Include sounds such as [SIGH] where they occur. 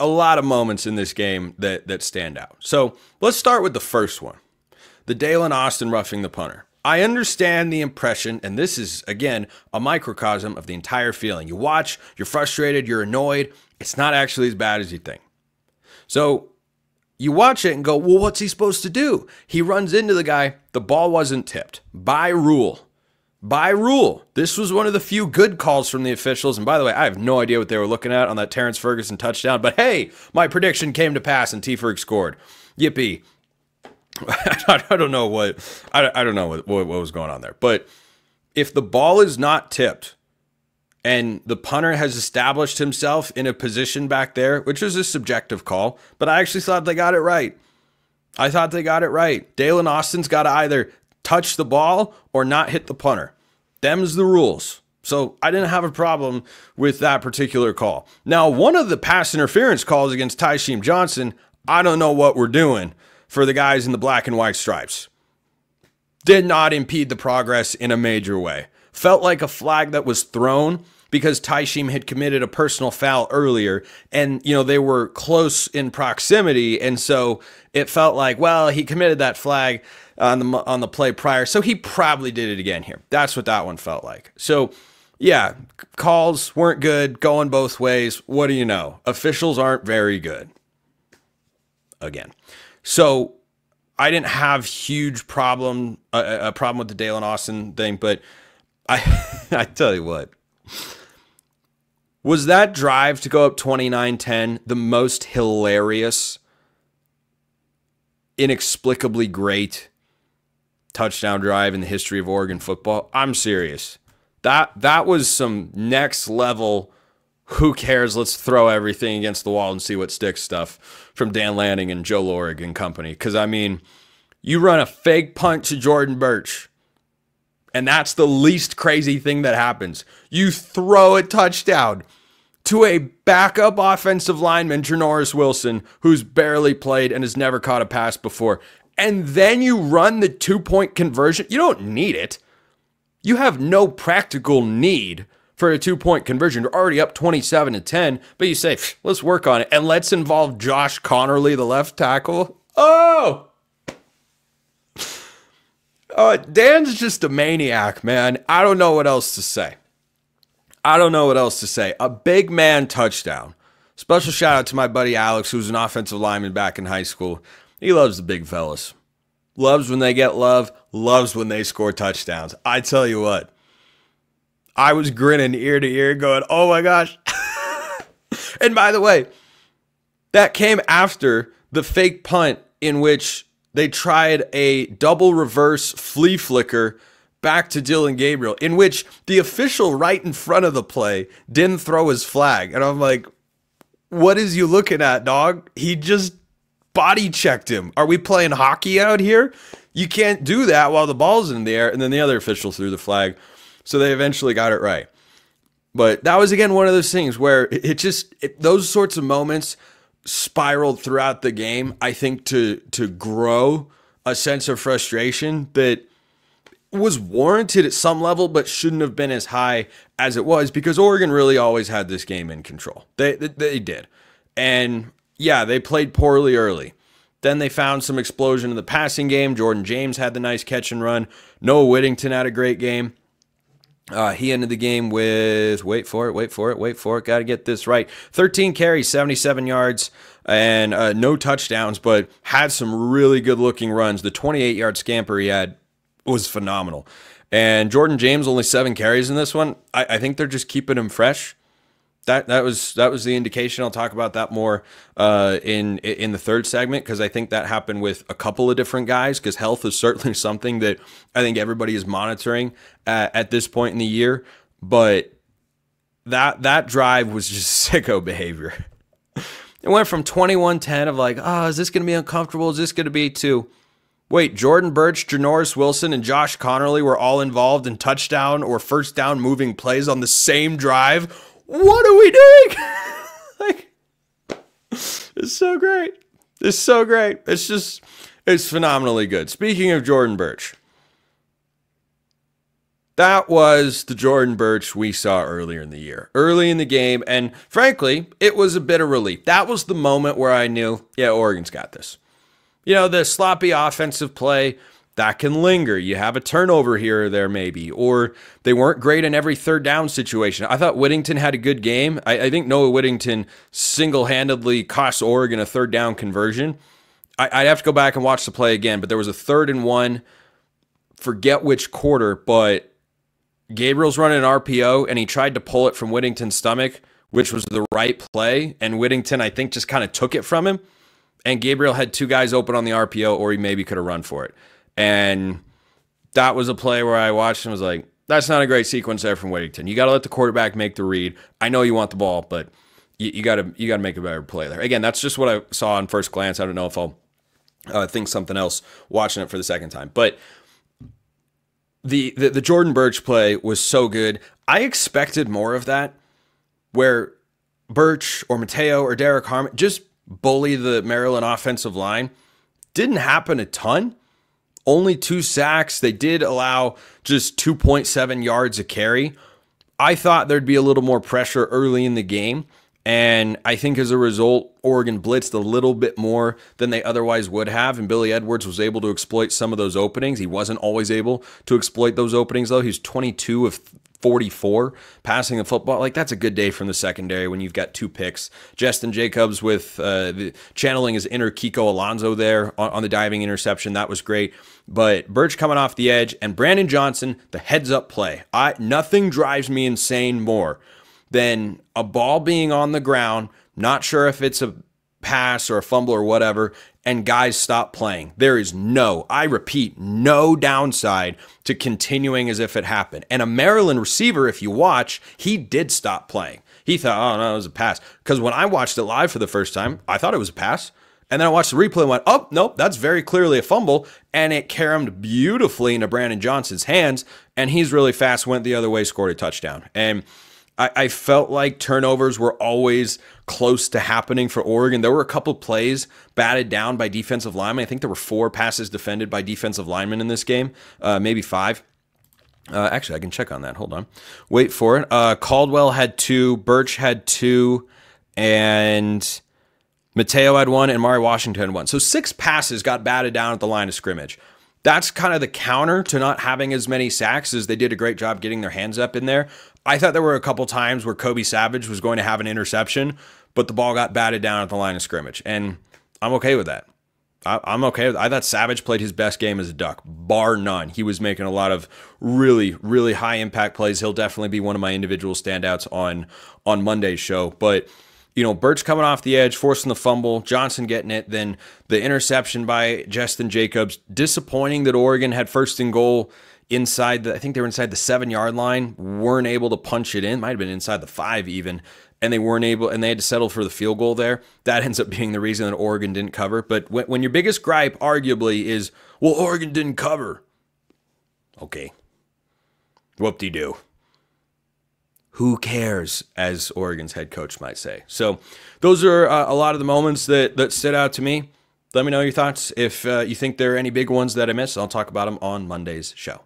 a lot of moments in this game that that stand out. So let's start with the first one, the Dalen Austin roughing the punter. I understand the impression, and this is again a microcosm of the entire feeling. You watch, you're frustrated, you're annoyed. It's not actually as bad as you think. So you watch it and go, well, what's he supposed to do? He runs into the guy. The ball wasn't tipped by rule. By rule. This was one of the few good calls from the officials. And by the way, I have no idea what they were looking at on that Terrence Ferguson touchdown. But hey, my prediction came to pass and T Ferg scored. Yippee. [LAUGHS] I don't know what I, don't know what, what was going on there. But if the ball is not tipped and the punter has established himself in a position back there, which is a subjective call, but I actually thought they got it right. I thought they got it right. Dalen Austin's got to either touch the ball or not hit the punter. Them's the rules. So I didn't have a problem with that particular call. Now, one of the pass interference calls against Tysheem Johnson, I don't know what we're doing for the guys in the black and white stripes. Did not impede the progress in a major way. Felt like a flag that was thrown because Tysheem had committed a personal foul earlier and you know they were close in proximity and so it felt like well he committed that flag on the on the play prior. So he probably did it again here. That's what that one felt like. So yeah calls weren't good going both ways. What do you know? Officials aren't very good again. So I didn't have huge problem a, a problem with the Dalen Austin thing, but I [LAUGHS] I tell you what. Was that drive to go up 29-10 the most hilarious inexplicably great touchdown drive in the history of Oregon football? I'm serious. That that was some next level who cares? Let's throw everything against the wall and see what sticks stuff from Dan Lanning and Joe Lorig and company. Because, I mean, you run a fake punt to Jordan Burch, and that's the least crazy thing that happens. You throw a touchdown to a backup offensive lineman, Janoris Wilson, who's barely played and has never caught a pass before. And then you run the two point conversion. You don't need it. You have no practical need for a two point conversion. You're already up 27 to 10, but you say, let's work on it and let's involve Josh Conerly, the left tackle. Oh! [LAUGHS] Uh, Dan's just a maniac, man. I don't know what else to say. I don't know what else to say. A big man touchdown. Special shout out to my buddy Alex, who's an offensive lineman back in high school. He loves the big fellas. Loves when they get love, loves when they score touchdowns. I tell you what, I was grinning ear to ear, going, oh my gosh. [LAUGHS] and by the way, that came after the fake punt in which they tried a double reverse flea flicker back to Dillon Gabriel, in which the official right in front of the play didn't throw his flag. And I'm like, what is you looking at, dog? He just body checked him. Are we playing hockey out here? You can't do that while the ball's in the air. And then the other official threw the flag. So they eventually got it right. But that was again one of those things where it just it, those sorts of moments spiraled throughout the game. I think to to grow a sense of frustration that was warranted at some level, but shouldn't have been as high as it was because Oregon really always had this game in control. They they, they did, and yeah, they played poorly early. Then they found some explosion in the passing game. Jordan James had the nice catch and run. Noah Whittington had a great game. Uh, he ended the game with, wait for it, wait for it, wait for it. Got to get this right. 13 carries, 77 yards, and uh, no touchdowns, but had some really good looking runs. The 28 yard scamper he had was phenomenal. And Jordan James only seven carries in this one. I, I think they're just keeping him fresh that that was that was the indication. I'll talk about that more uh, in in the third segment because I think that happened with a couple of different guys. Because health is certainly [LAUGHS] something that I think everybody is monitoring at, at this point in the year. But that that drive was just [LAUGHS] sicko behavior. It went from 21-10 of like, oh, is this going to be uncomfortable? Is this going to be to wait, Jordan Burch, Janoris Wilson, and Josh Conerly were all involved in touchdown or first down moving plays on the same drive what are we doing? [LAUGHS] like, it's so great. It's so great. It's just, it's phenomenally good. Speaking of Jordan Burch, that was the Jordan Burch we saw earlier in the year, early in the game. And frankly, it was a bit of relief. That was the moment where I knew, yeah, Oregon's got this. You know, the sloppy offensive play, that can linger. You have a turnover here or there, maybe, or they weren't great in every third down situation. I thought Whittington had a good game. I, I think Noah Whittington single handedly cost Oregon a third down conversion. I, I'd have to go back and watch the play again, but there was a third and one, forget which quarter, but Gabriel's running an RPO and he tried to pull it from Whittington's stomach, which was the right play. And Whittington, I think, just kind of took it from him. And Gabriel had two guys open on the RPO, or he maybe could have run for it. And that was a play where I watched and was like, that's not a great sequence there from Whittington. You got to let the quarterback make the read. I know you want the ball, but you got to you got to make a better play there. Again, that's just what I saw on first glance. I don't know if I'll uh, think something else watching it for the second time, but the, the the Jordan Burch play was so good. I expected more of that, where Burch or Matayo or Derrick Harmon just bully the Maryland offensive line. Didn't happen a ton. Only two sacks. They did allow just 2.7 yards a carry. I thought there'd be a little more pressure early in the game. And I think as a result, Oregon blitzed a little bit more than they otherwise would have. And Billy Edwards was able to exploit some of those openings. He wasn't always able to exploit those openings, though. He's 22 of 44 passing the football. Like that's a good day from the secondary when you've got two picks. Justin Jacobs with uh, the, channeling his inner Kiko Alonso there on, on, the diving interception. That was great. But Burch coming off the edge and Brandon Johnson, the heads up play. I nothing drives me insane more than a ball being on the ground, not sure if it's a pass or a fumble or whatever, and guys stop playing. There is no, I repeat, no downside to continuing as if it happened. And a Maryland receiver, if you watch, he did stop playing. He thought, oh no, it was a pass. Because when I watched it live for the first time, I thought it was a pass. And then I watched the replay and went, oh, nope, that's very clearly a fumble. And it caromed beautifully into Brandon Johnson's hands. And he's really fast, went the other way, scored a touchdown. And I, I felt like turnovers were always close to happening for Oregon. There were a couple plays batted down by defensive linemen. I think there were four passes defended by defensive linemen in this game, uh, maybe five. Uh, actually, I can check on that. Hold on. Wait for it. Uh, Caldwell had two, Burch had two, and Matayo had one, and Mari Washington had one. So six passes got batted down at the line of scrimmage. That's kind of the counter to not having as many sacks as they did a great job getting their hands up in there. I thought there were a couple times where Kobe Savage was going to have an interception, but the ball got batted down at the line of scrimmage. And I'm okay with that. I, am okay with I thought Savage played his best game as a Duck, bar none. He was making a lot of really, really high impact plays. He'll definitely be one of my individual standouts on on Monday's show. But you know, Burch coming off the edge, forcing the fumble, Johnson getting it, then the interception by Justin Jacobs. Disappointing that Oregon had first and goal inside the, I think they were inside the seven yard line, weren't able to punch it in. Might have been inside the five even, and they weren't able, and they had to settle for the field goal there. That [LAUGHS] ends up being the reason that Oregon didn't cover. But when, when your biggest gripe, arguably, is, well, Oregon didn't cover. Okay. Whoop de doo. Who cares, as Oregon's head coach might say. So, those are uh, a lot of the moments that, that stood out to me. Let me know your thoughts. If uh, you think there are any big ones that I missed, I'll talk about them on Monday's show.